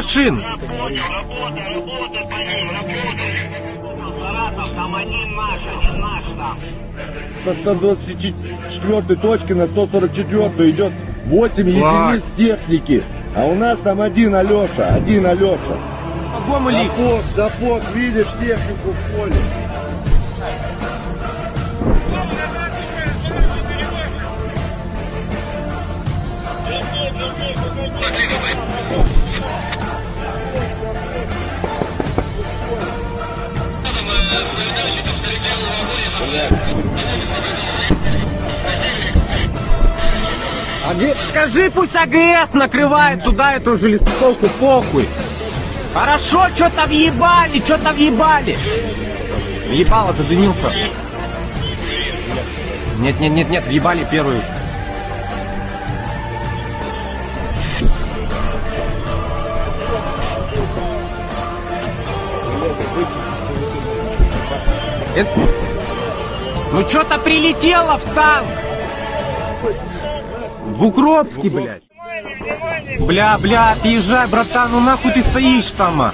машин. Работай, работай, работай по ним, работай. Саратов, там один наш, один наш там. Со 124 точки на 144 идет 8 Вань. единиц техники. А у нас там один Алеша, один Алеша. По-моему, ли- Запок, запок, видишь технику в поле. АГ- Скажи, пусть АГС накрывает туда эту же листовку, похуй. Хорошо, что-то въебали, что-то въебали. Въебало, задымился. Нет, нет, нет, нет, въебали первую. Это- Ну что-то прилетело в танк. В Укропске, блядь. Бля, бля, отъезжай, братан, ну нахуй ты стоишь там, а?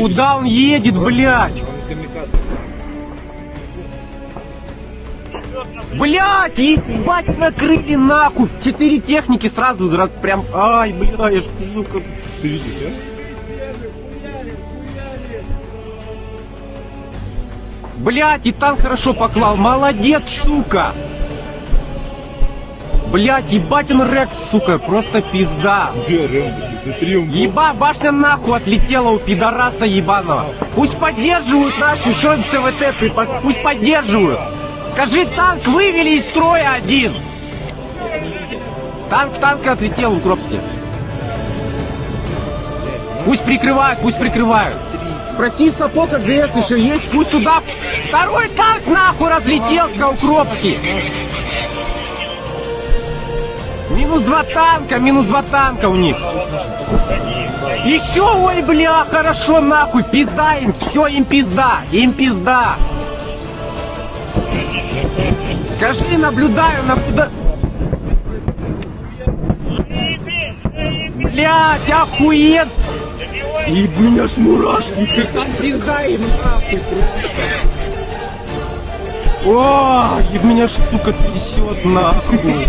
Куда он едет, блядь? Блядь, ебать накрыли нахуй. Четыре техники сразу, раз прям, ай, бля, я ж, сука. Ты видишь, а? Блядь, и танк хорошо поклал, молодец, сука. Блядь, ебать он Рекс, сука, просто пизда. Еба, башня нахуй отлетела у пидораса ебаного. Пусть поддерживают нашу, еще ЦВТ, пусть поддерживают. Скажи, танк вывели из строя один. Танк в танк отлетел у Кропске. Пусть прикрывают, пусть прикрывают. Спроси сапог АГС еще есть, пусть туда... Второй танк нахуй разлетелся, Укропский. Минус два танка, минус два танка у них. Еще, ой, бля, хорошо, нахуй, пизда им, все, им пизда, им пизда. Скажи, наблюдаю, наблюдаю. Блять, охуен! И у меня ж мурашки, там пизда им. О, и меня ж, сука, трясет нахуй.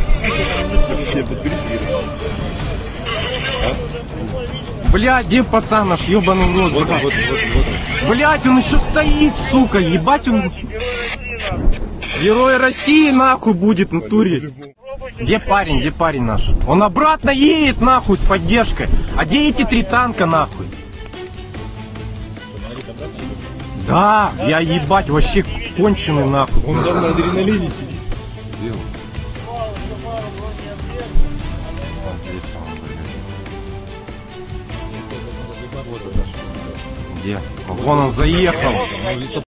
Бля, где пацан наш, ебаный рот? Вот, вот, вот, Блять, он еще стоит, сука, ебать он. Герой России нахуй будет в натуре. Где парень, где парень наш? Он обратно едет нахуй с поддержкой. А где эти три танка нахуй? Да, я ебать вообще конченый нахуй. Он там на адреналине сидит. Где? Вон он заехал.